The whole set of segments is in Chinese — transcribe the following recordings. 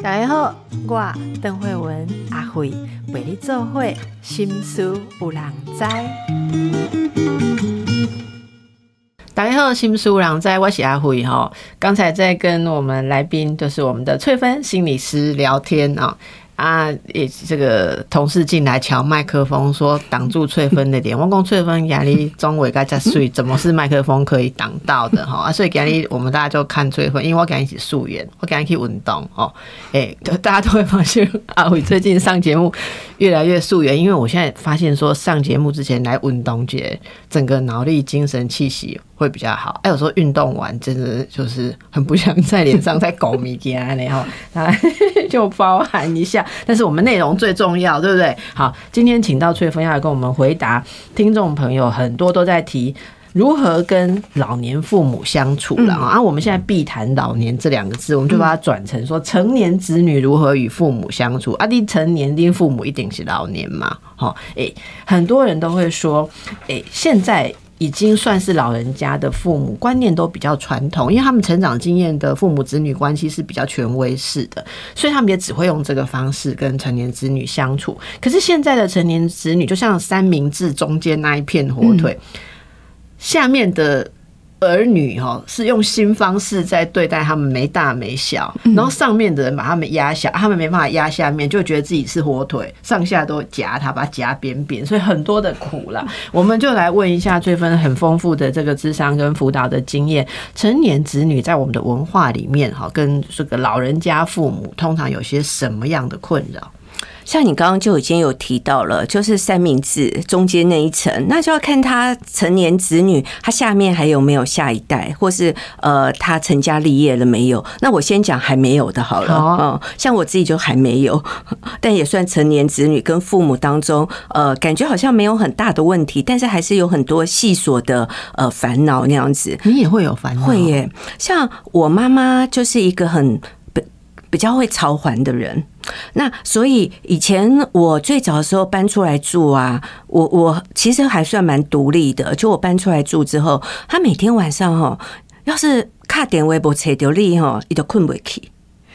大家好，我邓慧文阿慧为你做会心思有人知。大家好，心思有人知，我是阿慧哈。刚才在跟我们来宾，就是我们的翠芬心理师聊天啊。啊，也这个同事进来抢麦克风，说挡住翠芬的脸。我讲翠芬压力中尾该加睡，怎么是麦克风可以挡到的哈？啊，所以压力我们大家就看翠芬，因为我跟他一起素颜，我跟他去运动哦。哎，大家都会发现阿伟最近上节目越来越素颜，因为我现在发现说上节目之前来运动节，整个脑力、精神、气息会比较好。哎，有时候运动完真的就是很不想在脸上 再搞米干然后就包含一下。但是我们内容最重要，对不对？好，今天请到翠芬要来跟我们回答听众朋友很多都在提如何跟老年父母相处了啊。我们现在必谈老年这两个字，我们就把它转成说成年子女如何与父母相处啊。你成年的父母一定是老年嘛？好，诶，很多人都会说，诶，现在。已经算是老人家的父母，观念都比较传统，因为他们成长经验的父母子女关系是比较权威式的，所以他们也只会用这个方式跟成年子女相处。可是现在的成年子女，就像三明治中间那一片火腿，下面的。儿女哈是用新方式在对待他们，没大没小，然后上面的人把他们压小，他们没办法压下面，就觉得自己是火腿，上下都夹他，把他夹扁扁，所以很多的苦了。我们就来问一下追分很丰富的这个智商跟辅导的经验，成年子女在我们的文化里面哈，跟这个老人家父母通常有些什么样的困扰？像你刚刚就已经有提到了，就是三明治中间那一层，那就要看他成年子女，他下面还有没有下一代，或是呃他成家立业了没有？那我先讲还没有的好了。嗯，像我自己就还没有，但也算成年子女跟父母当中，呃，感觉好像没有很大的问题，但是还是有很多细琐的呃烦恼那样子。你也会有烦恼？会耶。像我妈妈就是一个很。比较会操环的人，那所以以前我最早的时候搬出来住啊，我我其实还算蛮独立的。就我搬出来住之后，他每天晚上哈，要是卡点微博扯掉力哈，伊都困不起。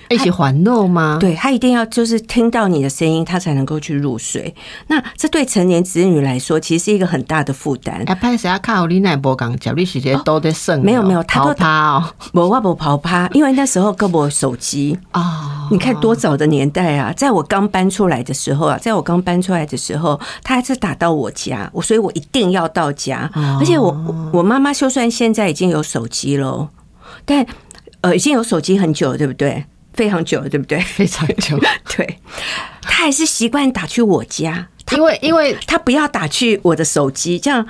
一起还诺吗？对他一定要就是听到你的声音，他才能够去入睡。那这对成年子女来说，其实是一个很大的负担。啊，拍谁啊？看你那波讲，叫你时间都在剩。没有没有，他都趴哦，我我不跑趴，因为那时候跟我手机啊，你看多早的年代啊，在我刚搬出来的时候啊，在我刚搬出来的时候，他还是打到我家，我所以我一定要到家。而且我我妈妈就算现在已经有手机了，但呃已经有手机很久了，对不对？非常久了，对不对？非常久，对。他还是习惯打去我家，因为因为他不要打去我的手机，这样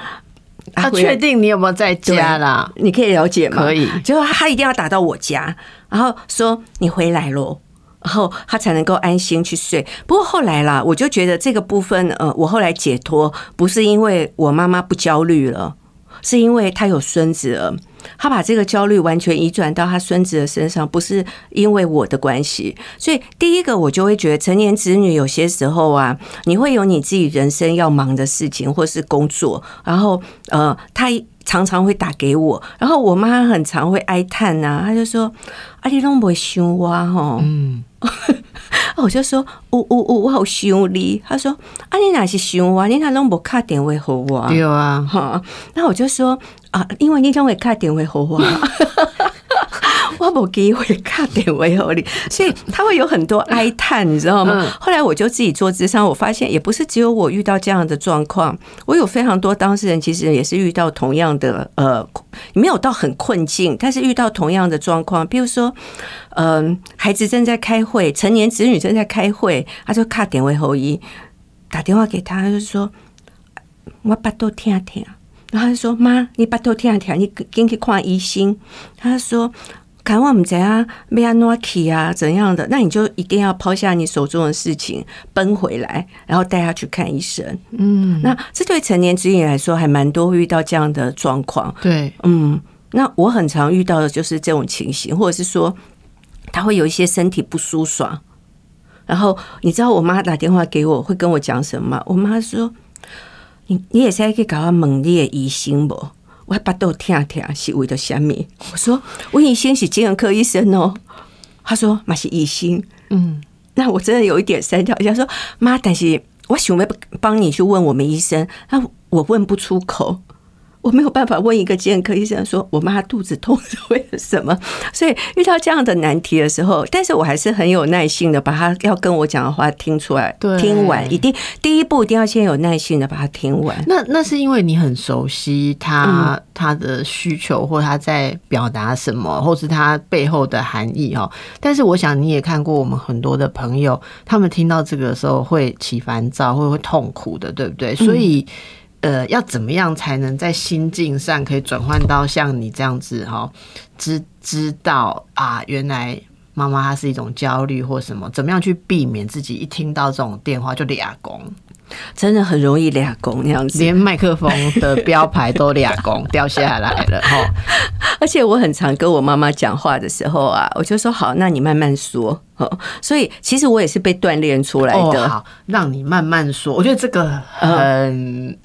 他确定你有没有在家啦？你可以了解吗？可以。就他一定要打到我家，然后说你回来咯，然后他才能够安心去睡。不过后来啦，我就觉得这个部分，呃，我后来解脱不是因为我妈妈不焦虑了，是因为他有孙子了。他把这个焦虑完全移转到他孙子的身上，不是因为我的关系。所以第一个，我就会觉得成年子女有些时候啊，你会有你自己人生要忙的事情，或是工作，然后呃，他常常会打给我，然后我妈很常会哀叹呐，他就说：“阿你拢不会想我吼。”嗯。我就说，我我我我好想你。他说，啊，你哪是想我？你哪拢无卡电话给我？对啊，哈。那我就说，啊，因为你总会卡电话给我。我冇机会卡电话给你，所以他会有很多哀叹，你知道吗？后来我就自己做智商，我发现也不是只有我遇到这样的状况，我有非常多当事人其实也是遇到同样的呃，没有到很困境，但是遇到同样的状况，比如说，嗯，孩子正在开会，成年子女正在开会，他就卡点位后一打电话给他，他就是说我巴肚听听，然后他就说妈，你巴肚听听，你赶去看医生，他说。看我们怎样被他拿起啊，怎样的？那你就一定要抛下你手中的事情，奔回来，然后带他去看医生。嗯，那这对成年子女来说还蛮多遇到这样的状况。对，嗯，那我很常遇到的就是这种情形，或者是说他会有一些身体不舒爽，然后你知道我妈打电话给我会跟我讲什么吗？我妈说：“你你也是可以搞到猛烈疑心不？”我还巴肚疼疼，是为了什么？我说我医生是精神科医生哦。他说嘛是医生，嗯，那我真的有一点三跳。他说妈，但是我想要帮你去问我们医生，那我问不出口。我没有办法问一个精神科医生说，我妈肚子痛是 为了什么？所以遇到这样的难题的时候，但是我还是很有耐心的把他要跟我讲的话听出来，听完一定第一步一定要先有耐心的把它听完。那那是因为你很熟悉他他的需求，或他在表达什么，或是他背后的含义哦。但是我想你也看过我们很多的朋友，他们听到这个时候会起烦躁，会会痛苦的，对不对？所以。呃，要怎么样才能在心境上可以转换到像你这样子哈，知知道啊，原来妈妈她是一种焦虑或什么？怎么样去避免自己一听到这种电话就俩工？真的很容易俩工那样子，连麦克风的标牌都俩工掉下来了哈。而且我很常跟我妈妈讲话的时候啊，我就说好，那你慢慢说哦。所以其实我也是被锻炼出来的。好，让你慢慢说。我觉得这个很。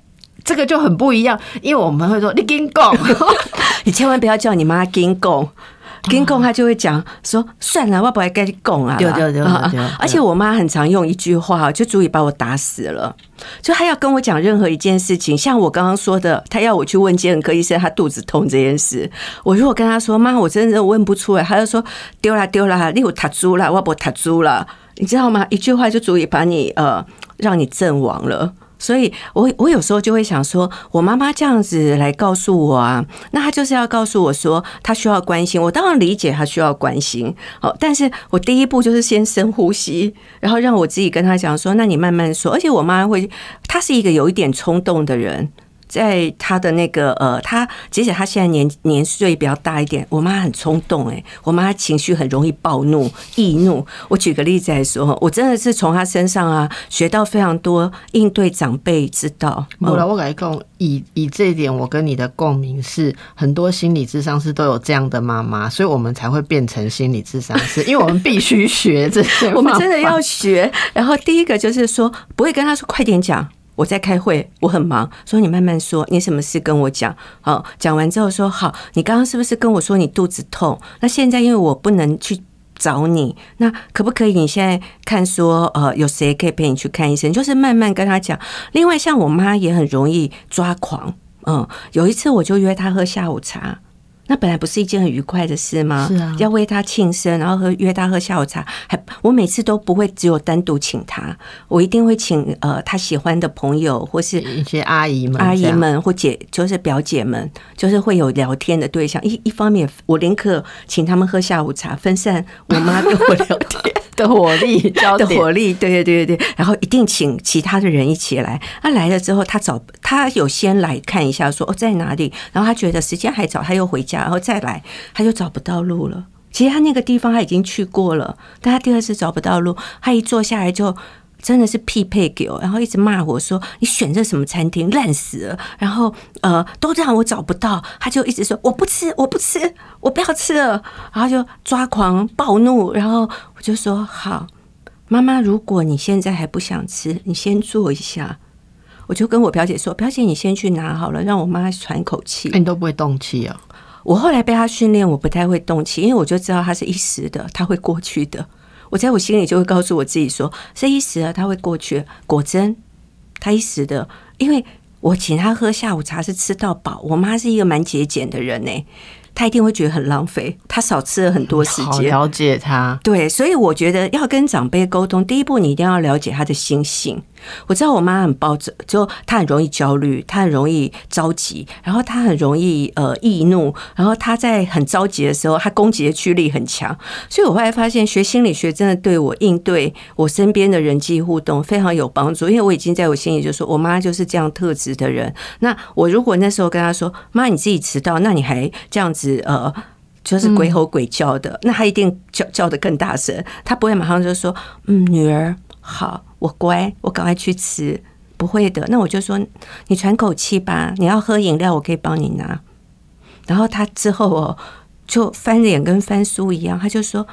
这个就很不一样，因为我们会说你跟讲，你千万不要叫你妈跟讲，跟讲他就会讲说算了，我不会跟你讲啊。对对对对，而且我妈很常用一句话就足以把我打死了，就她要跟我讲任何一件事情，像我刚刚说的，她要我去问精神科医生她肚子痛这件事，我如果跟她说妈，我真的问不出来，她就说丢了丢了，你有塔猪了，我不塔猪了，你知道吗？一句话就足以把你呃让你阵亡了。所以，我我有时候就会想说，我妈妈这样子来告诉我啊，那她就是要告诉我说，她需要关心。我当然理解她需要关心，好，但是我第一步就是先深呼吸，然后让我自己跟她讲说，那你慢慢说。而且我妈会，她是一个有一点冲动的人。在他的那个呃，他即使他现在年年岁比较大一点，我妈很冲动哎，我妈情绪很容易暴怒易怒。我举个例子来说，我真的是从他身上啊学到非常多应对长辈之道。我来，我感觉以以这一点，我跟你的共鸣是，很多心理智商师都有这样的妈妈，所以我们才会变成心理智商师，因为我们必须学这些，我们真的要学。然后第一个就是说，不会跟他说快点讲。我在开会，我很忙，说你慢慢说，你什么事跟我讲。好，讲完之后说好，你刚刚是不是跟我说你肚子痛？那现在因为我不能去找你，那可不可以你现在看说，呃，有谁可以陪你去看医生？就是慢慢跟他讲。另外，像我妈也很容易抓狂，嗯，有一次我就约她喝下午茶。那本来不是一件很愉快的事吗？是啊，要为他庆生，然后喝约他喝下午茶，还我每次都不会只有单独请他，我一定会请呃他喜欢的朋友或是一些阿姨们、阿姨们或姐，就是表姐们，就是会有聊天的对象。一一方面，我宁可请他们喝下午茶，分散我妈跟我聊天。的火力，的火力，对对对对对，然后一定请其他的人一起来。他来了之后，他找他有先来看一下，说哦在哪里，然后他觉得时间还早，他又回家，然后再来，他就找不到路了。其实他那个地方他已经去过了，但他第二次找不到路，他一坐下来就。真的是匹配给我，然后一直骂我说：“你选这什么餐厅，烂死了！”然后呃，都让我找不到，他就一直说：“我不吃，我不吃，我不要吃了。”然后就抓狂暴怒，然后我就说：“好，妈妈，如果你现在还不想吃，你先坐一下。”我就跟我表姐说：“表姐，你先去拿好了，让我妈喘口气。”你都不会动气啊？我后来被他训练，我不太会动气，因为我就知道他是一时的，他会过去的。我在我心里就会告诉我自己说，是一时的，他会过去。果真，他一时的，因为我请他喝下午茶是吃到饱。我妈是一个蛮节俭的人呢。他一定会觉得很浪费，他少吃了很多时间。了解他，对，所以我觉得要跟长辈沟通，第一步你一定要了解他的心性。我知道我妈很暴躁，就她很容易焦虑，她很容易着急，然后她很容易呃易怒，然后她在很着急的时候，她攻击的驱力很强。所以我后来发现，学心理学真的对我应对我身边的人际互动非常有帮助，因为我已经在我心里就说，我妈就是这样特质的人。那我如果那时候跟她说，妈你自己迟到，那你还这样子。呃，就是鬼吼鬼叫的，那他一定叫叫的更大声，他不会马上就说，嗯，女儿好，我乖，我赶快去吃，不会的。那我就说，你喘口气吧，你要喝饮料，我可以帮你拿。然后他之后哦，就翻脸跟翻书一样，他就说，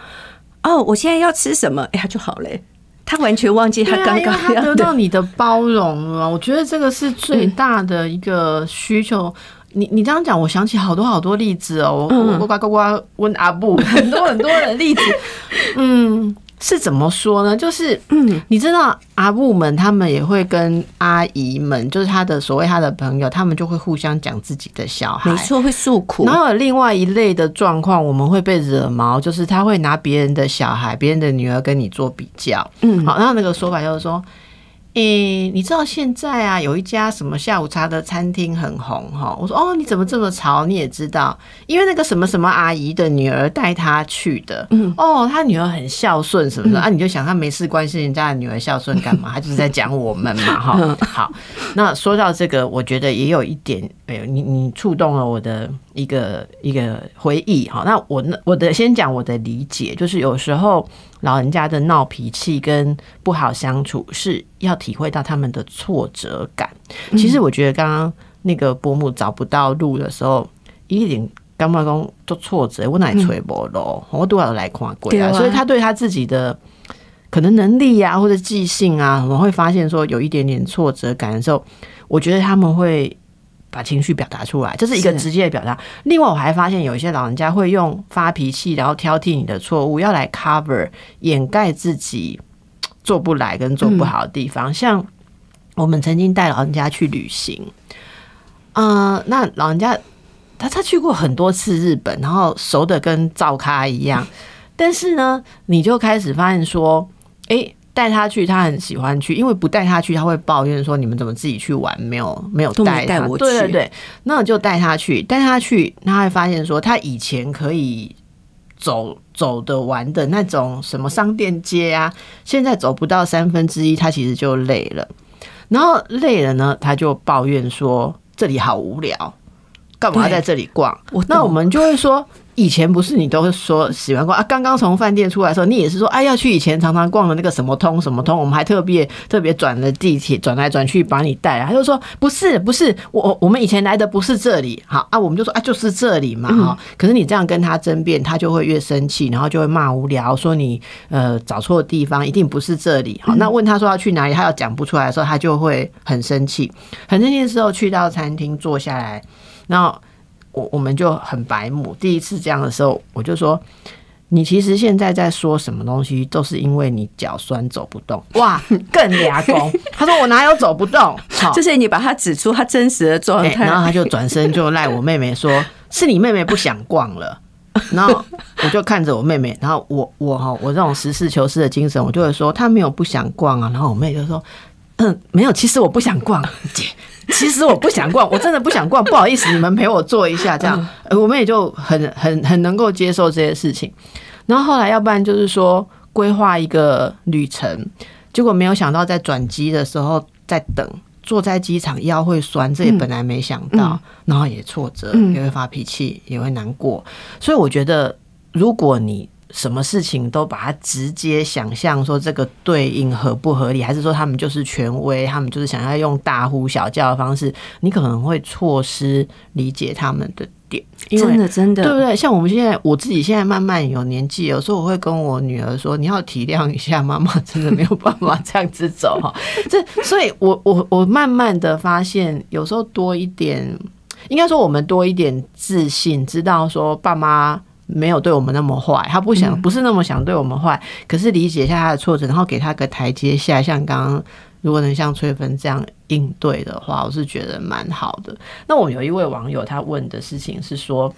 哦，我现在要吃什么？哎呀，就好嘞。他完全忘记他刚刚他得到你的包容了。我觉得这个是最大的一个需求。你你这样讲，我想起好多好多例子哦。我我呱呱呱问阿布，很多很多的例子。嗯，是怎么说呢？就是嗯，你知道阿布们他们也会跟阿姨们，就是他的所谓他的朋友，他们就会互相讲自己的小孩，没错，会诉苦。然后有另外一类的状况，我们会被惹毛，就是他会拿别人的小孩、别人的女儿跟你做比较。嗯，好，然后那个说法就是说。诶，你知道现在啊，有一家什么下午茶的餐厅很红哈？我说哦，你怎么这么潮？你也知道，因为那个什么什么阿姨的女儿带她去的。嗯，哦，她女儿很孝顺什么的啊？你就想她没事关心人家的女儿孝顺干嘛？她就是在讲我们嘛哈。好，那说到这个，我觉得也有一点，哎呦，你你触动了我的一个一个回忆哈。那我那我的先讲我的理解，就是有时候。老人家的闹脾气跟不好相处，是要体会到他们的挫折感。其实我觉得刚刚那个伯母找不到路的时候，一点干妈公做挫折，我哪吹波咯，我都要来看鬼啊。所以他对他自己的可能能力啊，或者记性啊，我们会发现说有一点点挫折感的时候，我觉得他们会。把情绪表达出来，这是一个直接的表达。另外，我还发现有一些老人家会用发脾气，然后挑剔你的错误，要来 cover 掩盖自己做不来跟做不好的地方。像我们曾经带老人家去旅行，嗯，那老人家他他去过很多次日本，然后熟的跟灶咖一样，但是呢，你就开始发现说，哎。带他去，他很喜欢去，因为不带他去，他会抱怨说：“你们怎么自己去玩，没有没有带他？”对对对，那我就带他去，带他去，他会发现说，他以前可以走走的玩的那种什么商店街啊，现在走不到三分之一，他其实就累了。然后累了呢，他就抱怨说：“这里好无聊，干嘛在这里逛？”那我们就会说。以前不是你都说喜欢逛啊？刚刚从饭店出来的时候，你也是说哎要去以前常常逛的那个什么通什么通，我们还特别特别转了地铁转来转去把你带来。他就说不是不是，我我们以前来的不是这里，好啊，我们就说啊就是这里嘛哈。可是你这样跟他争辩，他就会越生气，然后就会骂无聊，说你呃找错地方，一定不是这里。好，那问他说要去哪里，他要讲不出来的时候，他就会很生气。很生气的时候，去到餐厅坐下来，然后。我我们就很白目，第一次这样的时候，我就说，你其实现在在说什么东西，都是因为你脚酸走不动。哇，更牙工。他说我哪有走不动？好，就是你把他指出他真实的状态，然后他就转身就赖我妹妹说，是你妹妹不想逛了。然后我就看着我妹妹，然后我我哈我这种实事求是的精神，我就会说她没有不想逛啊。然后我妹就说，嗯，没有，其实我不想逛，姐。其实我不想逛，我真的不想逛，不好意思，你们陪我坐一下，这样，我们也就很很很能够接受这些事情。然后后来，要不然就是说规划一个旅程，结果没有想到在转机的时候在等，坐在机场腰会酸，这也本来没想到，然后也挫折，也会发脾气，也会难过。所以我觉得，如果你什么事情都把它直接想象说这个对应合不合理，还是说他们就是权威，他们就是想要用大呼小叫的方式，你可能会错失理解他们的点。真的，真的，对不对？像我们现在，我自己现在慢慢有年纪，有时候我会跟我女儿说：“你要体谅一下，妈妈真的没有办法这样子走哈。”这，所以我我我慢慢的发现，有时候多一点，应该说我们多一点自信，知道说爸妈。没有对我们那么坏，他不想，不是那么想对我们坏。可是理解一下他的挫折，然后给他个台阶下。像刚刚，如果能像翠芬这样应对的话，我是觉得蛮好的。那我们有一位网友，他问的事情是说，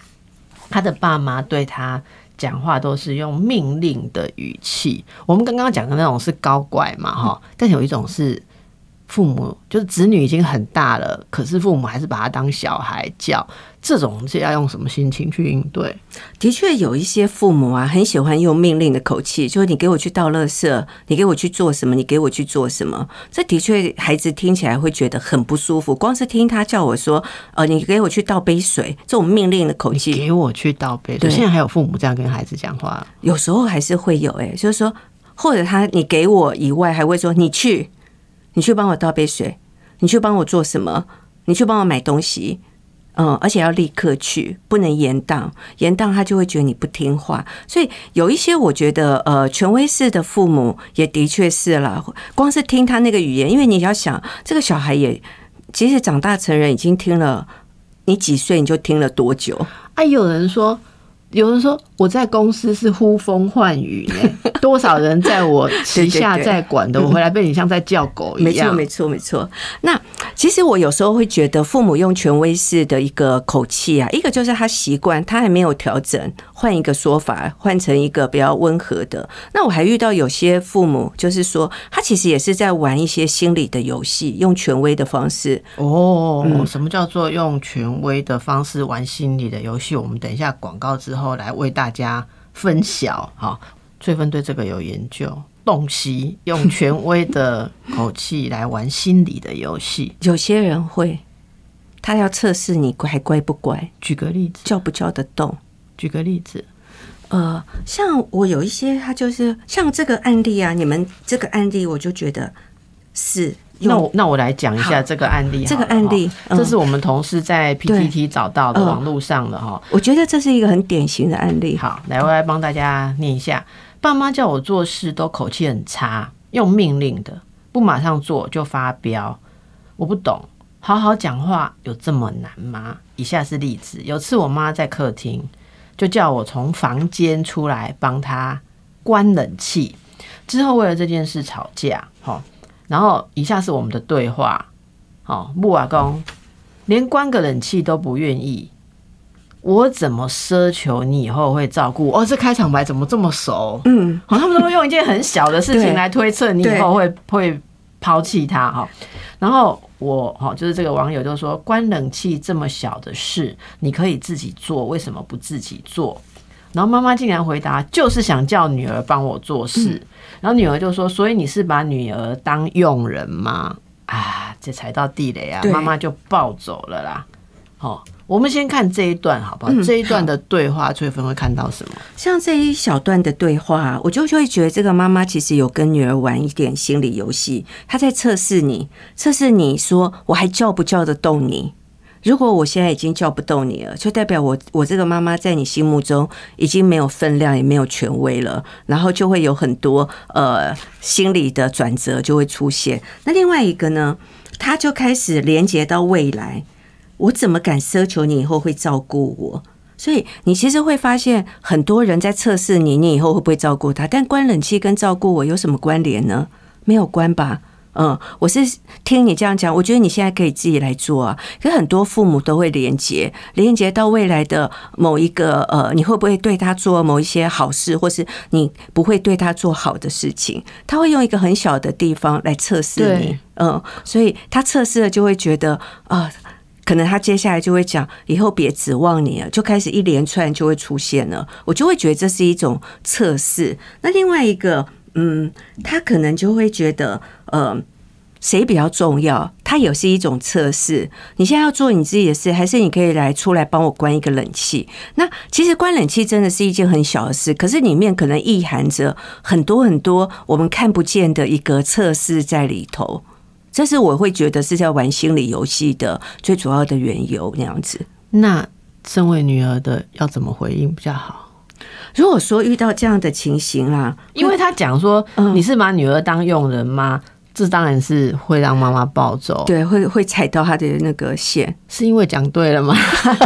他的爸妈对他讲话都是用命令的语气。我们刚刚讲的那种是高怪嘛，哈，但有一种是。父母就是子女已经很大了，可是父母还是把他当小孩教，这种是要用什么心情去应对？的确有一些父母啊，很喜欢用命令的口气，就是你给我去倒垃圾，你给我去做什么，你给我去做什么。这的确孩子听起来会觉得很不舒服。光是听他叫我说，呃，你给我去倒杯水，这种命令的口气，给我去倒杯水。现在还有父母这样跟孩子讲话，有时候还是会有，哎，就是说，或者他你给我以外，还会说你去。你去帮我倒杯水，你去帮我做什么？你去帮我买东西，嗯，而且要立刻去，不能延宕，延宕他就会觉得你不听话。所以有一些我觉得，呃，权威式的父母也的确是了，光是听他那个语言，因为你要想，这个小孩也其实长大成人，已经听了你几岁你就听了多久？啊，有人说。有人说我在公司是呼风唤雨呢，多少人在我旗下 在管的，我回来被你像在叫狗一样。没错，没错，没错。那其实我有时候会觉得，父母用权威式的一个口气啊，一个就是他习惯，他还没有调整，换一个说法，换成一个比较温和的。那我还遇到有些父母，就是说他其实也是在玩一些心理的游戏，用权威的方式。哦，什么叫做用权威的方式玩心理的游戏？我们等一下广告之后。后来为大家分享，哈，翠芬对这个有研究，洞悉用权威的口气来玩心理的游戏，有些人会，他要测试你乖乖不乖。举个例子，叫不叫得动？举个例子，呃，像我有一些，他就是像这个案例啊，你们这个案例，我就觉得是。那我那我来讲一下这个案例。这个案例，这是我们同事在 PTT 找到的网络上的哈。我觉得这是一个很典型的案例。好，来我来帮大家念一下。爸妈叫我做事都口气很差，用命令的，不马上做就发飙。我不懂，好好讲话有这么难吗？以下是例子：有次我妈在客厅，就叫我从房间出来帮她关冷气，之后为了这件事吵架。好。然后以下是我们的对话，好，木瓦公连关个冷气都不愿意，我怎么奢求你以后会照顾？哦，这开场白怎么这么熟？嗯，好，他们都会用一件很小的事情来推测你以后 会会抛弃他哈。然后我哈，就是这个网友就说，关冷气这么小的事，你可以自己做，为什么不自己做？然后妈妈竟然回答，就是想叫女儿帮我做事。然后女儿就说：“所以你是把女儿当佣人吗？”啊，这踩到地雷啊！妈妈就暴走了啦。好，我们先看这一段好不好？这一段的对话，翠芬会看到什么？像这一小段的对话，我就会觉得这个妈妈其实有跟女儿玩一点心理游戏，她在测试你，测试你说我还叫不叫得动你。如果我现在已经叫不动你了，就代表我我这个妈妈在你心目中已经没有分量，也没有权威了，然后就会有很多呃心理的转折就会出现。那另外一个呢，他就开始连接到未来，我怎么敢奢求你以后会照顾我？所以你其实会发现，很多人在测试你，你以后会不会照顾他？但关冷气跟照顾我有什么关联呢？没有关吧。嗯，我是听你这样讲，我觉得你现在可以自己来做啊。可是很多父母都会连接，连接到未来的某一个呃，你会不会对他做某一些好事，或是你不会对他做好的事情？他会用一个很小的地方来测试你，嗯，所以他测试了就会觉得啊，可能他接下来就会讲，以后别指望你了，就开始一连串就会出现了，我就会觉得这是一种测试。那另外一个。嗯，他可能就会觉得，呃，谁比较重要？他也是一种测试。你现在要做你自己的事，还是你可以来出来帮我关一个冷气？那其实关冷气真的是一件很小的事，可是里面可能意含着很多很多我们看不见的一个测试在里头。这是我会觉得是在玩心理游戏的最主要的缘由那样子。那身为女儿的要怎么回应比较好？如果说遇到这样的情形啦，因为他讲说你是把女儿当佣人吗？这当然是会让妈妈暴走，对，会会踩到他的那个线，是因为讲对了吗？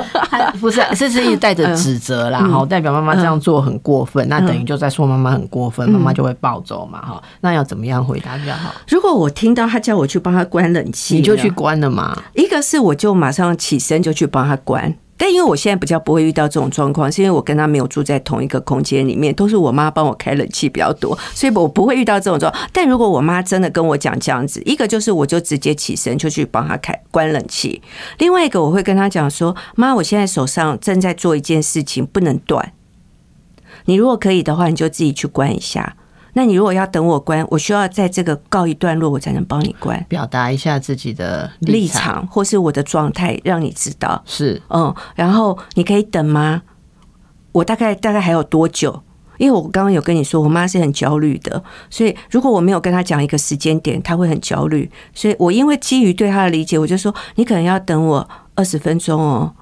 不是，是是一带着指责啦，哈，代表妈妈这样做很过分，那等于就在说妈妈很过分，妈妈就会暴走嘛，哈，那要怎么样回答比较好？如果我听到他叫我去帮他关冷气，你就去关了嘛？一个是我就马上起身就去帮他关。但因为我现在比较不会遇到这种状况，是因为我跟他没有住在同一个空间里面，都是我妈帮我开冷气比较多，所以我不会遇到这种状况。但如果我妈真的跟我讲这样子，一个就是我就直接起身就去帮他开关冷气，另外一个我会跟他讲说：“妈，我现在手上正在做一件事情，不能断。你如果可以的话，你就自己去关一下。”那你如果要等我关，我需要在这个告一段落，我才能帮你关，表达一下自己的立场或是我的状态，让你知道是嗯，然后你可以等吗？我大概大概还有多久？因为我刚刚有跟你说，我妈是很焦虑的，所以如果我没有跟她讲一个时间点，她会很焦虑。所以我因为基于对她的理解，我就说你可能要等我二十分钟哦。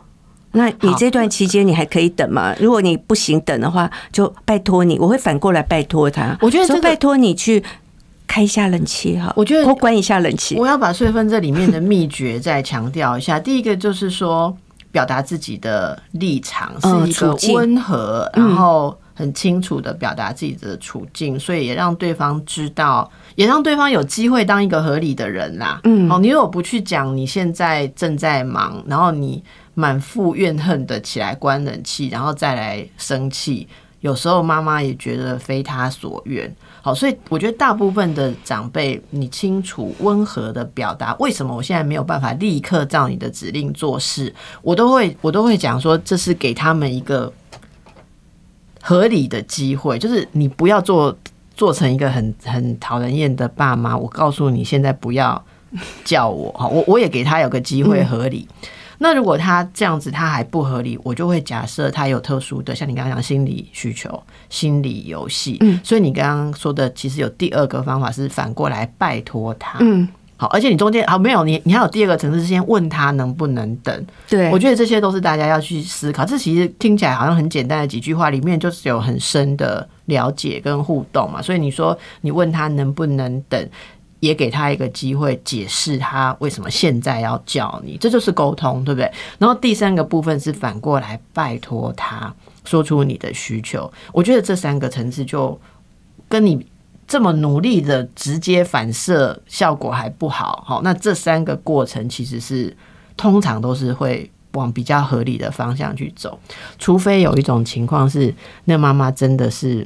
那你这段期间你还可以等吗？如果你不行等的话，就拜托你，我会反过来拜托他。我觉得说拜托你去开一下冷气哈，我觉得多关一下冷气。我要把碎分这里面的秘诀再强调一下。第一个就是说，表达自己的立场，是一个温和，然后很清楚的表达自己的处境，所以也让对方知道，也让对方有机会当一个合理的人啦。嗯，哦，你如果不去讲你现在正在忙，然后你满腹怨恨的起来关冷气，然后再来生气，有时候妈妈也觉得非他所愿。好，所以我觉得大部分的长辈，你清楚温和的表达为什么我现在没有办法立刻照你的指令做事，我都会我都会讲说，这是给他们一个合理的机会，就是你不要做做成一个很很讨人厌的爸妈。我告诉你，现在不要叫我哈，我我也给他有个机会合理。那如果他这样子他还不合理，我就会假设他有特殊的，像你刚刚讲心理需求、心理游戏。嗯，所以你刚刚说的其实有第二个方法是反过来拜托他。嗯，好，而且你中间好没有你，你还有第二个层次是先问他能不能等。对，我觉得这些都是大家要去思考。这其实听起来好像很简单的几句话，里面就是有很深的了解跟互动嘛。所以你说你问他能不能等。也给他一个机会解释他为什么现在要叫你，这就是沟通，对不对？然后第三个部分是反过来拜托他说出你的需求。我觉得这三个层次就跟你这么努力的直接反射效果还不好。好，那这三个过程其实是通常都是会往比较合理的方向去走，除非有一种情况是那妈妈真的是。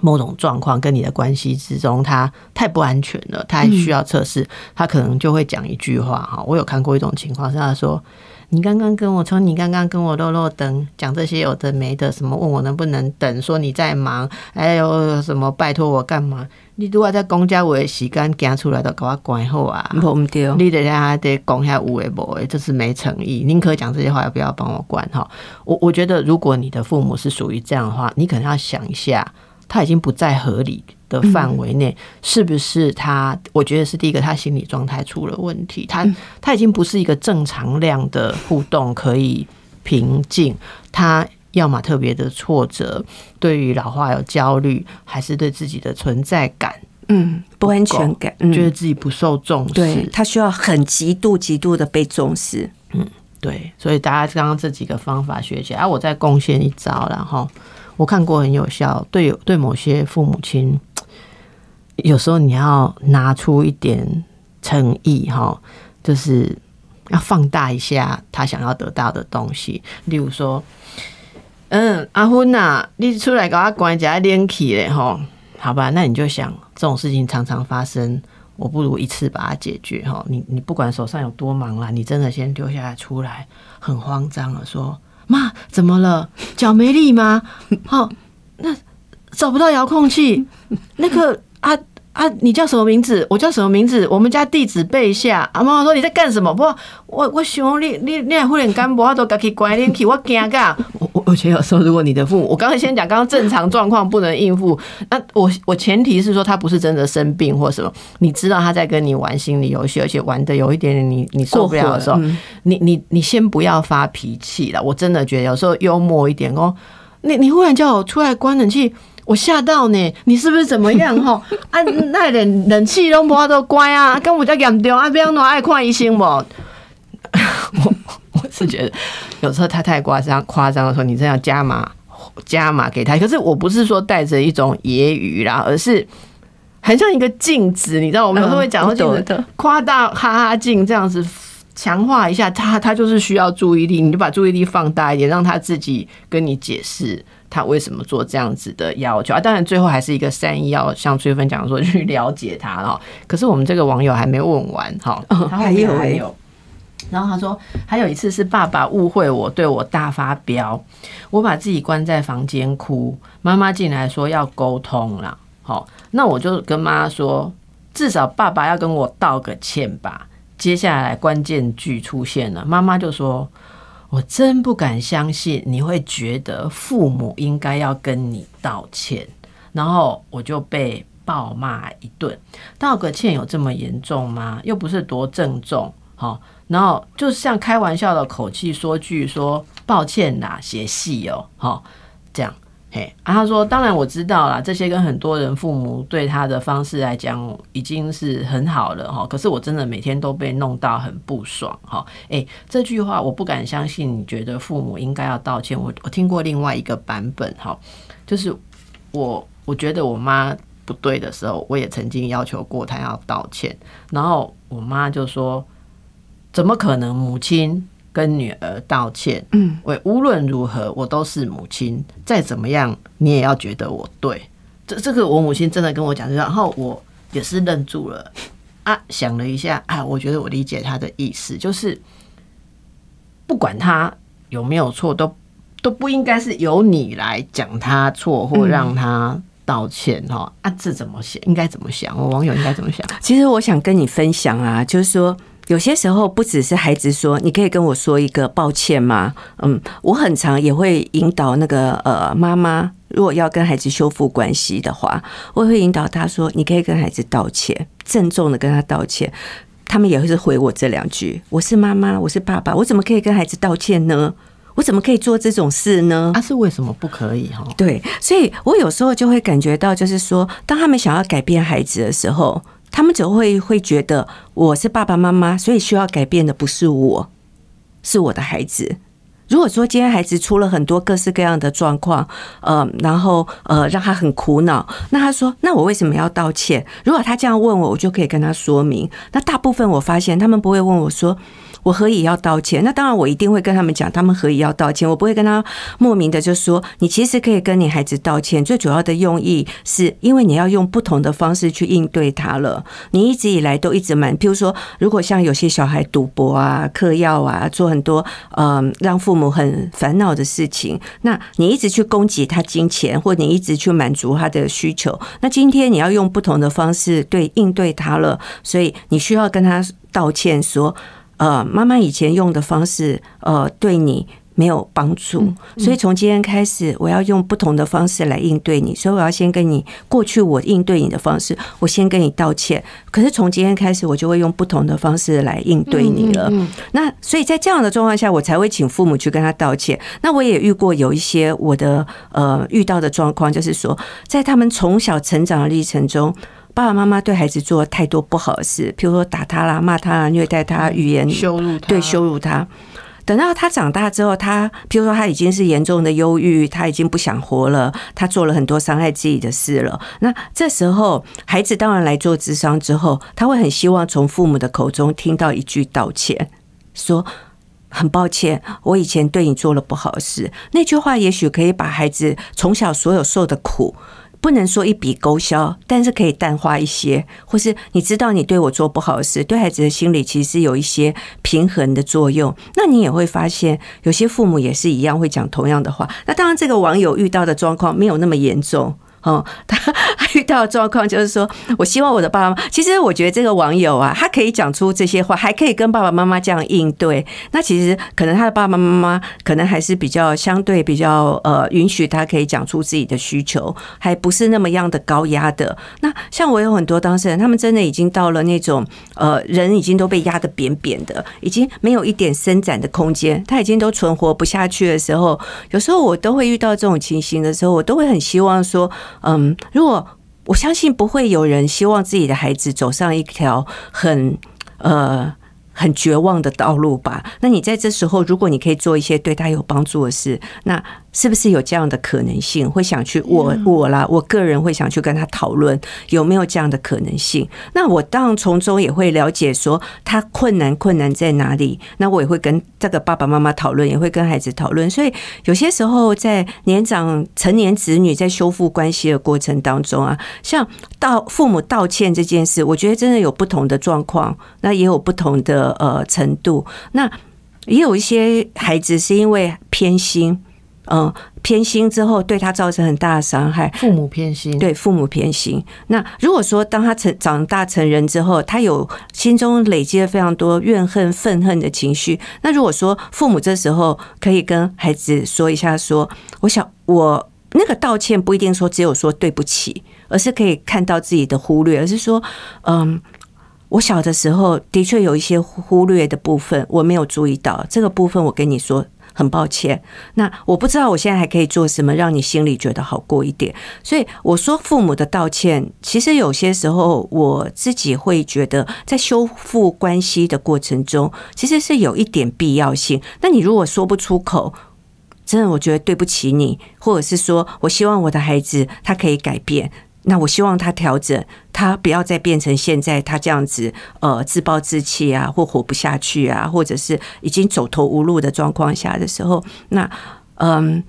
某种状况跟你的关系之中，他太不安全了，他还需要测试，他可能就会讲一句话哈。我有看过一种情况，是他说：“你刚刚跟我从你刚刚跟我漏漏等讲这些有的没的，什么问我能不能等，说你在忙，哎呦什么拜托我干嘛？你如果在公家我的时间讲出来的，给我管好啊！唔对，你等下还得讲下无为不为，这是没诚意。宁可讲这些话，也不要帮我管哈。我我觉得，如果你的父母是属于这样的话，你可能要想一下。他已经不在合理的范围内，是不是他？我觉得是第一个，他心理状态出了问题。他他已经不是一个正常量的互动可以平静。他要么特别的挫折，对于老化有焦虑，还是对自己的存在感，嗯，不安全感，觉得自己不受重视。对他需要很极度、极度的被重视。嗯，对。所以大家刚刚这几个方法学起来，啊，我再贡献一招，然后。我看过很有效，对对某些父母亲，有时候你要拿出一点诚意哈，就是要放大一下他想要得到的东西。例如说，嗯，阿芬呐，你出来给我关一下连气嘞哈，好吧？那你就想这种事情常常发生，我不如一次把它解决哈。你你不管手上有多忙啦，你真的先丢下来出来，很慌张了说。妈，怎么了？脚没力吗？好，那找不到遥控器，那个啊。啊，你叫什么名字？我叫什么名字？我们家地址背一下。啊，妈妈说你在干什么？不，我我想你你你还忽然干不，我都自己关进去，我惊噶。我我我觉得有时候，如果你的父母，我刚才先讲，刚刚正常状况不能应付，那我我前提是说他不是真的生病或什么，你知道他在跟你玩心理游戏，而且玩的有一点点你你受不了的时候，你你你先不要发脾气了。我真的觉得有时候幽默一点哦，你你忽然叫我出来关冷气。我吓到呢，你是不是怎么样吼？啊，那冷冷气都无都乖啊，跟我家严重啊，不要那么爱看医生不？我我是觉得有时候他太夸张夸张的时候，你真要加码加码给他。可是我不是说带着一种揶揄啦，而是很像一个镜子，你知道，我们有时候会讲说镜子夸大哈哈镜这样子强化一下他，他就是需要注意力，你就把注意力放大一点，让他自己跟你解释。他为什么做这样子的要求啊？当然，最后还是一个善意，要像崔芬讲说去了解他哈。可是我们这个网友还没问完哈，还有还有。然后他说，还有一次是爸爸误会我，对我大发飙，我把自己关在房间哭，妈妈进来说要沟通啦。好，那我就跟妈说，至少爸爸要跟我道个歉吧。接下来关键句出现了，妈妈就说。我真不敢相信你会觉得父母应该要跟你道歉，然后我就被暴骂一顿。道个歉有这么严重吗？又不是多郑重，好，然后就像开玩笑的口气说句说抱歉啦，写戏哦，好，这样嘿，啊，他说，当然我知道啦，这些跟很多人父母对他的方式来讲，已经是很好了哈。可是我真的每天都被弄到很不爽哈。诶，这句话我不敢相信，你觉得父母应该要道歉？我我听过另外一个版本哈，就是我我觉得我妈不对的时候，我也曾经要求过她要道歉，然后我妈就说，怎么可能母亲？跟女儿道歉，嗯，我无论如何我都是母亲，再怎么样你也要觉得我对。这这个我母亲真的跟我讲，然后我也是愣住了 啊，想了一下啊，我觉得我理解他的意思，就是不管他有没有错，都都不应该是由你来讲他错或让他道歉哈啊，这怎么想？应该怎么想？我网友应该怎么想？其实我想跟你分享啊，就是说。有些时候不只是孩子说，你可以跟我说一个抱歉吗？嗯，我很常也会引导那个呃妈妈，如果要跟孩子修复关系的话，我会引导他说，你可以跟孩子道歉，郑重的跟他道歉。他们也会是回我这两句：我是妈妈，我是爸爸，我怎么可以跟孩子道歉呢？我怎么可以做这种事呢？他是为什么不可以哈？对，所以我有时候就会感觉到，就是说，当他们想要改变孩子的时候。他们只会会觉得我是爸爸妈妈，所以需要改变的不是我，是我的孩子。如果说今天孩子出了很多各式各样的状况，呃，然后呃让他很苦恼，那他说，那我为什么要道歉？如果他这样问我，我就可以跟他说明。那大部分我发现他们不会问我说。我何以要道歉？那当然，我一定会跟他们讲，他们何以要道歉。我不会跟他莫名的就说，你其实可以跟你孩子道歉。最主要的用意是因为你要用不同的方式去应对他了。你一直以来都一直蛮，譬如说，如果像有些小孩赌博啊、嗑药啊，做很多嗯让父母很烦恼的事情，那你一直去供给他金钱，或你一直去满足他的需求，那今天你要用不同的方式对应对他了，所以你需要跟他道歉说。呃，妈妈以前用的方式，呃，对你没有帮助，所以从今天开始，我要用不同的方式来应对你。所以我要先跟你过去我应对你的方式，我先跟你道歉。可是从今天开始，我就会用不同的方式来应对你了。那所以在这样的状况下，我才会请父母去跟他道歉。那我也遇过有一些我的呃遇到的状况，就是说，在他们从小成长的历程中。爸爸妈妈对孩子做太多不好的事，譬如说打他啦、骂他啦、虐待他、语言羞辱他，对羞辱他。等到他长大之后，他譬如说他已经是严重的忧郁，他已经不想活了，他做了很多伤害自己的事了。那这时候，孩子当然来做智商之后，他会很希望从父母的口中听到一句道歉，说很抱歉，我以前对你做了不好的事。那句话也许可以把孩子从小所有受的苦。不能说一笔勾销，但是可以淡化一些，或是你知道你对我做不好的事，对孩子的心理其实有一些平衡的作用。那你也会发现，有些父母也是一样会讲同样的话。那当然，这个网友遇到的状况没有那么严重。哦，他他遇到的状况就是说，我希望我的爸爸妈妈。其实我觉得这个网友啊，他可以讲出这些话，还可以跟爸爸妈妈这样应对。那其实可能他的爸爸妈妈可能还是比较相对比较呃允许他可以讲出自己的需求，还不是那么样的高压的。那像我有很多当事人，他们真的已经到了那种呃人已经都被压得扁扁的，已经没有一点伸展的空间，他已经都存活不下去的时候，有时候我都会遇到这种情形的时候，我都会很希望说。嗯，如果我相信不会有人希望自己的孩子走上一条很呃很绝望的道路吧？那你在这时候，如果你可以做一些对他有帮助的事，那。是不是有这样的可能性？会想去我我啦，我个人会想去跟他讨论有没有这样的可能性。那我当然从中也会了解说他困难困难在哪里。那我也会跟这个爸爸妈妈讨论，也会跟孩子讨论。所以有些时候在年长成年子女在修复关系的过程当中啊，像道父母道歉这件事，我觉得真的有不同的状况，那也有不同的呃程度。那也有一些孩子是因为偏心。嗯，偏心之后对他造成很大的伤害。父母偏心，对父母偏心。那如果说当他成长大成人之后，他有心中累积了非常多怨恨、愤恨的情绪。那如果说父母这时候可以跟孩子说一下，说我想我那个道歉不一定说只有说对不起，而是可以看到自己的忽略，而是说，嗯，我小的时候的确有一些忽略的部分，我没有注意到这个部分，我跟你说。很抱歉。那我不知道我现在还可以做什么，让你心里觉得好过一点。所以我说，父母的道歉，其实有些时候我自己会觉得，在修复关系的过程中，其实是有一点必要性。那你如果说不出口，真的，我觉得对不起你，或者是说我希望我的孩子他可以改变。那我希望他调整，他不要再变成现在他这样子，呃，自暴自弃啊，或活不下去啊，或者是已经走投无路的状况下的时候，那嗯。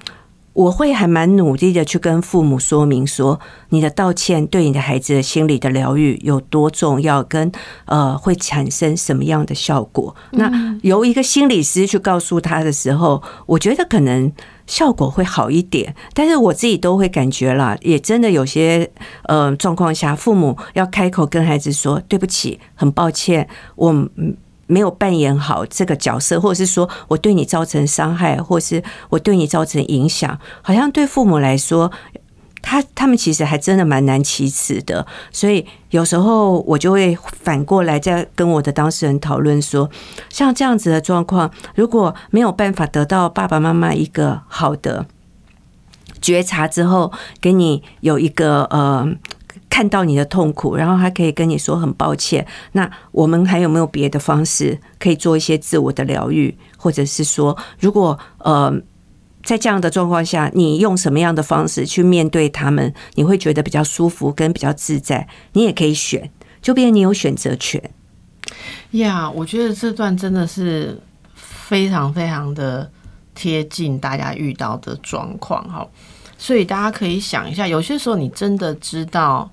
我会还蛮努力的去跟父母说明说，你的道歉对你的孩子的心理的疗愈有多重要，跟呃会产生什么样的效果。那由一个心理师去告诉他的时候，我觉得可能效果会好一点。但是我自己都会感觉啦，也真的有些呃状况下，父母要开口跟孩子说对不起，很抱歉，我。没有扮演好这个角色，或者是说我对你造成伤害，或是我对你造成影响，好像对父母来说，他他们其实还真的蛮难启齿的。所以有时候我就会反过来再跟我的当事人讨论说，像这样子的状况，如果没有办法得到爸爸妈妈一个好的觉察之后，给你有一个呃。看到你的痛苦，然后还可以跟你说很抱歉。那我们还有没有别的方式可以做一些自我的疗愈，或者是说，如果呃在这样的状况下，你用什么样的方式去面对他们，你会觉得比较舒服跟比较自在？你也可以选，就变你有选择权。呀，我觉得这段真的是非常非常的贴近大家遇到的状况哈，所以大家可以想一下，有些时候你真的知道。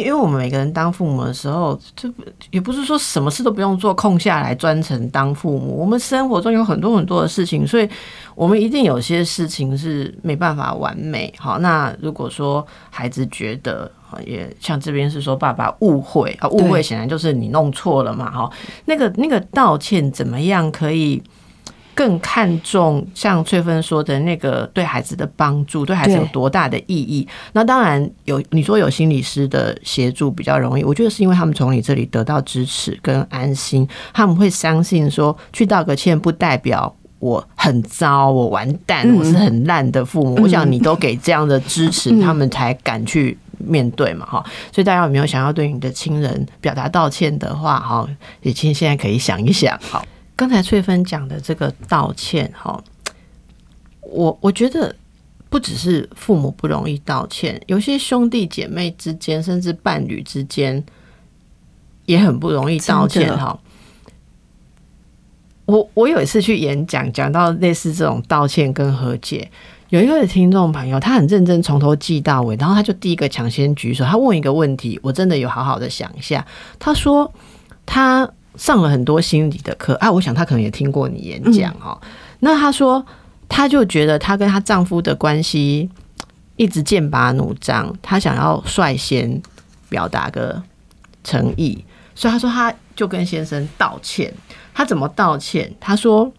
因为我们每个人当父母的时候，就也不是说什么事都不用做，空下来专程当父母。我们生活中有很多很多的事情，所以我们一定有些事情是没办法完美。好，那如果说孩子觉得，也像这边是说爸爸误会啊，误会显然就是你弄错了嘛。哈，那个那个道歉怎么样可以？更看重像翠芬说的那个对孩子的帮助，对孩子有多大的意义？那当然有，你说有心理师的协助比较容易，我觉得是因为他们从你这里得到支持跟安心，他们会相信说去道个歉不代表我很糟，我完蛋，我是很烂的父母。我想你都给这样的支持，他们才敢去面对嘛，哈。所以大家有没有想要对你的亲人表达道歉的话，哈，也请现在可以想一想，好。刚才翠芬讲的这个道歉，哈，我我觉得不只是父母不容易道歉，有些兄弟姐妹之间，甚至伴侣之间，也很不容易道歉，哈。我我有一次去演讲，讲到类似这种道歉跟和解，有一位听众朋友，他很认真，从头记到尾，然后他就第一个抢先举手，他问一个问题，我真的有好好的想一下，他说他。上了很多心理的课啊，我想她可能也听过你演讲哦。那她说，她就觉得她跟她丈夫的关系一直剑拔弩张，她想要率先表达个诚意，所以她说她就跟先生道歉。她怎么道歉？她说：“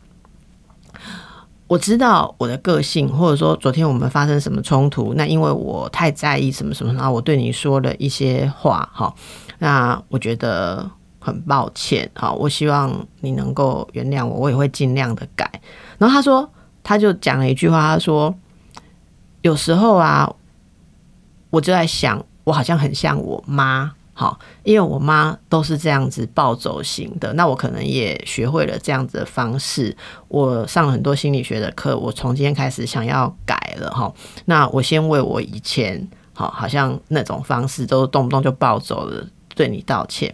我知道我的个性，或者说昨天我们发生什么冲突，那因为我太在意什么什么，然后我对你说了一些话，哈，那我觉得。”很抱歉，好，我希望你能够原谅我，我也会尽量的改。然后他说，他就讲了一句话，他说：“有时候啊，我就在想，我好像很像我妈，好，因为我妈都是这样子暴走型的，那我可能也学会了这样子的方式。我上了很多心理学的课，我从今天开始想要改了，哈。那我先为我以前好，好像那种方式都动不动就暴走了，对你道歉。”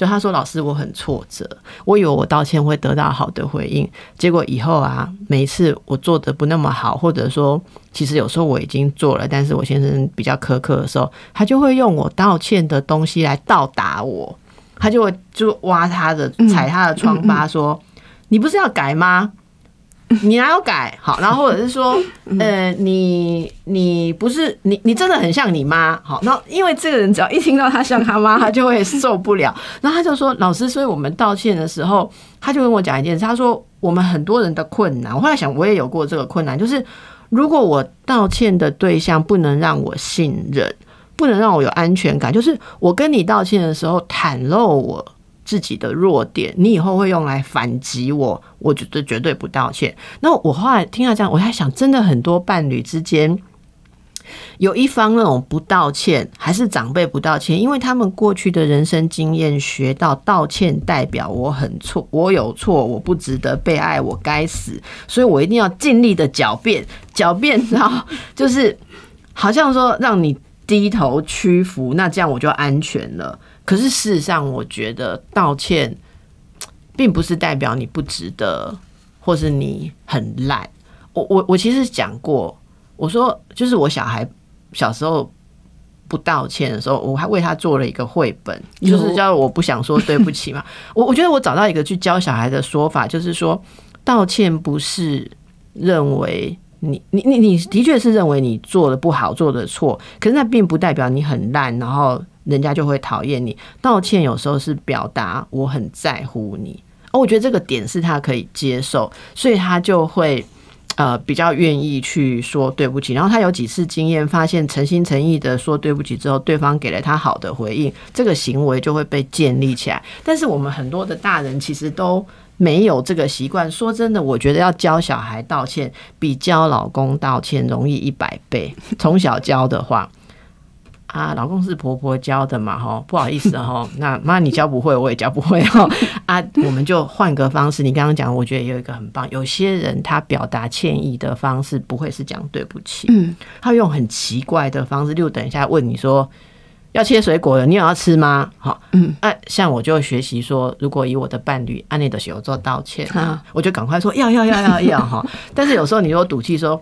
就他说：“老师，我很挫折，我以为我道歉会得到好的回应，结果以后啊，每一次我做的不那么好，或者说其实有时候我已经做了，但是我先生比较苛刻的时候，他就会用我道歉的东西来倒打我，他就会就挖他的踩他的疮疤，说你不是要改吗？”你哪有改好？然后或者是说，呃，你你不是你你真的很像你妈好？然后因为这个人只要一听到他像他妈，他就会受不了。然后他就说：“老师，所以我们道歉的时候，他就跟我讲一件事。他说我们很多人的困难，我后来想我也有过这个困难，就是如果我道歉的对象不能让我信任，不能让我有安全感，就是我跟你道歉的时候袒露我。”自己的弱点，你以后会用来反击我，我觉得绝对不道歉。那我后来听到这样，我在想，真的很多伴侣之间。有一方那种不道歉，还是长辈不道歉，因为他们过去的人生经验学到道歉代表我很错，我有错，我不值得被爱，我该死，所以我一定要尽力的狡辩，狡辩到就是好像说让你低头屈服，那这样我就安全了。可是事实上，我觉得道歉 并不是代表你不值得，或是你很烂。我我我其实讲过。我说，就是我小孩小时候不道歉的时候，我还为他做了一个绘本，就是叫我不想说对不起嘛。我我觉得我找到一个去教小孩的说法，就是说道歉不是认为你你你你的确是认为你做的不好做的错，可是那并不代表你很烂，然后人家就会讨厌你。道歉有时候是表达我很在乎你，哦，我觉得这个点是他可以接受，所以他就会。呃，比较愿意去说对不起，然后他有几次经验，发现诚心诚意的说对不起之后，对方给了他好的回应，这个行为就会被建立起来。但是我们很多的大人其实都没有这个习惯。说真的，我觉得要教小孩道歉，比教老公道歉容易一百倍。从小教的话。啊，老公是婆婆教的嘛，哈，不好意思哈，那妈你教不会，我也教不会哈，啊，我们就换个方式。你刚刚讲，我觉得有一个很棒，有些人他表达歉意的方式不会是讲对不起，嗯，他用很奇怪的方式，就等一下问你说要切水果了，你有要吃吗？好，嗯，啊，像我就学习说，如果以我的伴侣安内的时候做道歉，啊，我就赶快说要要要要要哈，但是有时候你如果赌气说。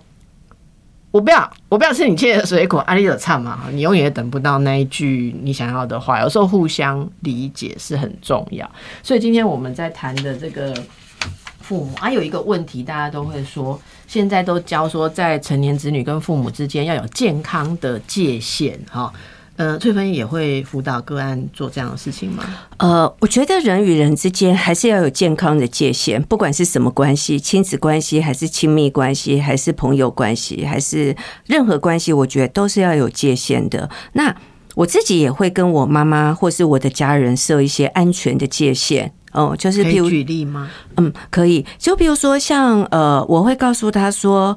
我不要，我不要吃你切的水果。阿丽的唱嘛，你永远也等不到那一句你想要的话。有时候互相理解是很重要。所以今天我们在谈的这个父母，啊有一个问题，大家都会说，现在都教说，在成年子女跟父母之间要有健康的界限，哈。呃，翠芬也会辅导个案做这样的事情吗？呃，我觉得人与人之间还是要有健康的界限，不管是什么关系，亲子关系，还是亲密关系，还是朋友关系，还是任何关系，我觉得都是要有界限的。那我自己也会跟我妈妈或是我的家人设一些安全的界限哦，就是比如举例吗？嗯，可以。就比如说像呃，我会告诉他说。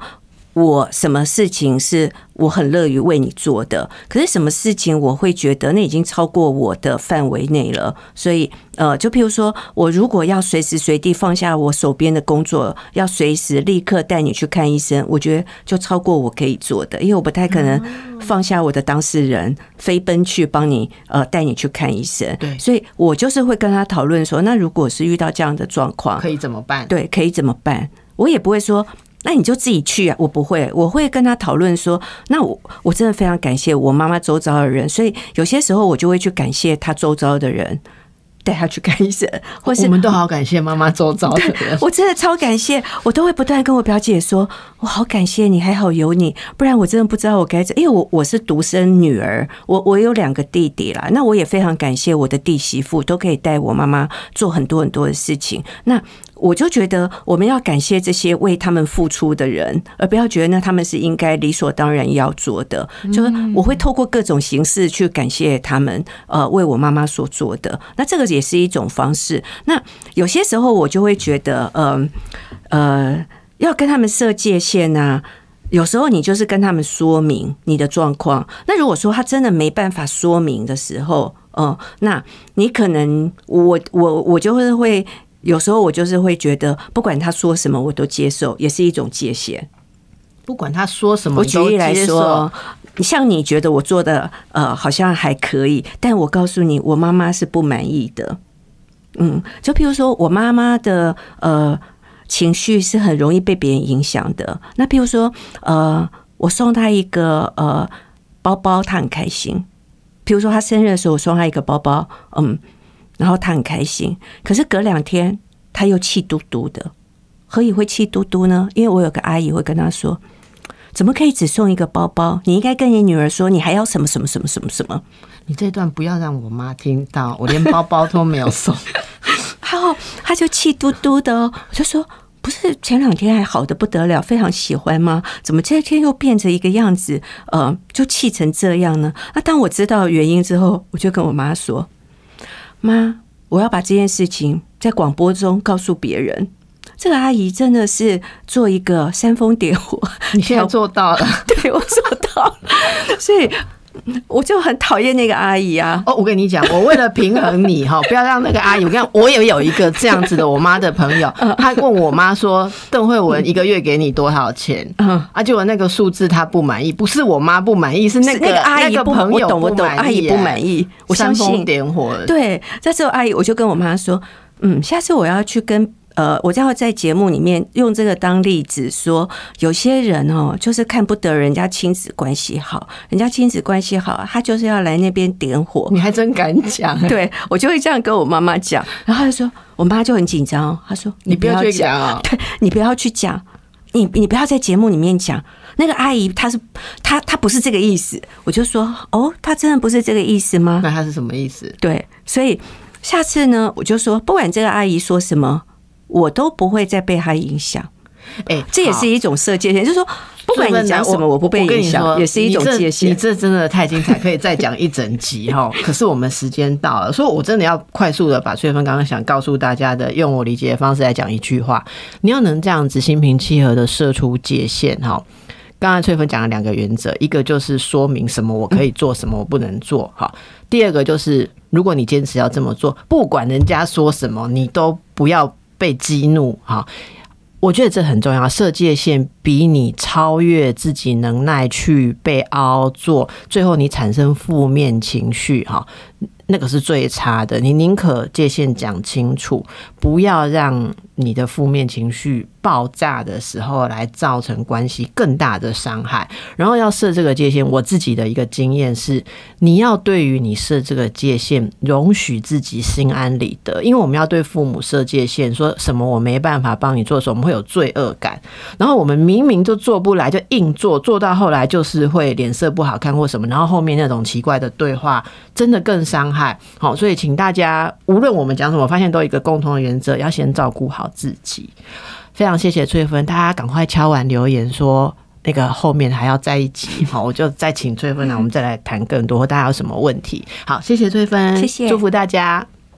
我什么事情是我很乐于为你做的，可是什么事情我会觉得那已经超过我的范围内了。所以，呃，就譬如说，我如果要随时随地放下我手边的工作，要随时立刻带你去看医生，我觉得就超过我可以做的，因为我不太可能放下我的当事人，飞奔去帮你呃带你去看医生。对，所以我就是会跟他讨论说，那如果是遇到这样的状况，可以怎么办？对，可以怎么办？我也不会说。那你就自己去啊！我不会，我会跟他讨论说，那我我真的非常感谢我妈妈周遭的人，所以有些时候我就会去感谢他周遭的人。带他去看医生，或是我们都好感谢妈妈周遭的人，我真的超感谢，我都会不断跟我表姐说，我好感谢你，还好有你，不然我真的不知道我该怎。因为我我是独生女儿，我我有两个弟弟啦，那我也非常感谢我的弟媳妇，都可以带我妈妈做很多很多的事情。那我就觉得我们要感谢这些为他们付出的人，而不要觉得那他们是应该理所当然要做的。就是我会透过各种形式去感谢他们，呃，为我妈妈所做的。那这个。也是一种方式。那有些时候我就会觉得，呃呃，要跟他们设界限啊。有时候你就是跟他们说明你的状况。那如果说他真的没办法说明的时候，哦，那你可能我我我就会会有时候我就是会觉得，不管他说什么，我都接受，也是一种界限。不管他说什么，我举例来说。像你觉得我做的呃好像还可以，但我告诉你，我妈妈是不满意的。嗯，就譬如说我妈妈的呃情绪是很容易被别人影响的。那譬如说呃，我送她一个呃包包，她很开心。譬如说她生日的时候，我送她一个包包，嗯，然后她很开心。可是隔两天，她又气嘟嘟的。何以会气嘟嘟呢？因为我有个阿姨会跟她说。怎么可以只送一个包包？你应该跟你女儿说，你还要什么什么什么什么什么？你这段不要让我妈听到，我连包包都没有送。然后他就气嘟嘟的，我就说，不是前两天还好的不得了，非常喜欢吗？怎么这天又变成一个样子？呃，就气成这样呢？那当我知道原因之后，我就跟我妈说，妈，我要把这件事情在广播中告诉别人。这个阿姨真的是做一个煽风点火，你现在做到了，对我做到了，所以 我就很讨厌那个阿姨啊。哦，我跟你讲，我为了平衡你哈，不要让那个阿姨。我跟你讲，我也有一个这样子的我妈的朋友，她问我妈说，邓慧文一个月给你多少钱？嗯，啊，结果那个数字她不满意，不是我妈不满意，是那个阿姨不朋友不满意，阿姨不满意。我相信点火。对，这时候阿姨我就跟我妈说，嗯，下次我要去跟。呃，我就要在节目里面用这个当例子，说有些人哦，就是看不得人家亲子关系好，人家亲子关系好，他就是要来那边点火。你还真敢讲？对我就会这样跟我妈妈讲，然后她说，我妈就很紧张，她说你不要去讲，对你不要去讲，你你不要在节目里面讲那个阿姨，她是她她不是这个意思。我就说哦，她真的不是这个意思吗？那她是什么意思？对，所以下次呢，我就说不管这个阿姨说什么。我都不会再被他影响，哎，这也是一种设界限，就是说，不管你讲什么，我不被影响，也是一种界限。你这真的太精彩，可以再讲一整集 哈。可是我们时间到了，所以我真的要快速的把翠芬刚刚想告诉大家的，用我理解的方式来讲一句话：你要能这样子心平气和的设出界限哈。刚才翠芬讲了两个原则，一个就是说明什么我可以做，什么我不能做哈。第二个就是如果你坚持要这么做，不管人家说什么，你都不要。被激怒，哈，我觉得这很重要。设界限比你超越自己能耐去被凹做，最后你产生负面情绪，哈。那个是最差的，你宁可界限讲清楚，不要让你的负面情绪爆炸的时候来造成关系更大的伤害。然后要设这个界限，我自己的一个经验是，你要对于你设这个界限，容许自己心安理得，因为我们要对父母设界限，说什么我没办法帮你做什么，我们会有罪恶感。然后我们明明就做不来，就硬做，做到后来就是会脸色不好看或什么，然后后面那种奇怪的对话，真的更伤害。好，所以请大家，无论我们讲什么，发现都有一个共同的原则，要先照顾好自己。非常谢谢翠芬，大家赶快敲完留言说那个后面还要再一集，好，我就再请翠芬来，我们再来谈更多。大家有什么问题？好，谢谢翠芬，谢谢，祝福大家。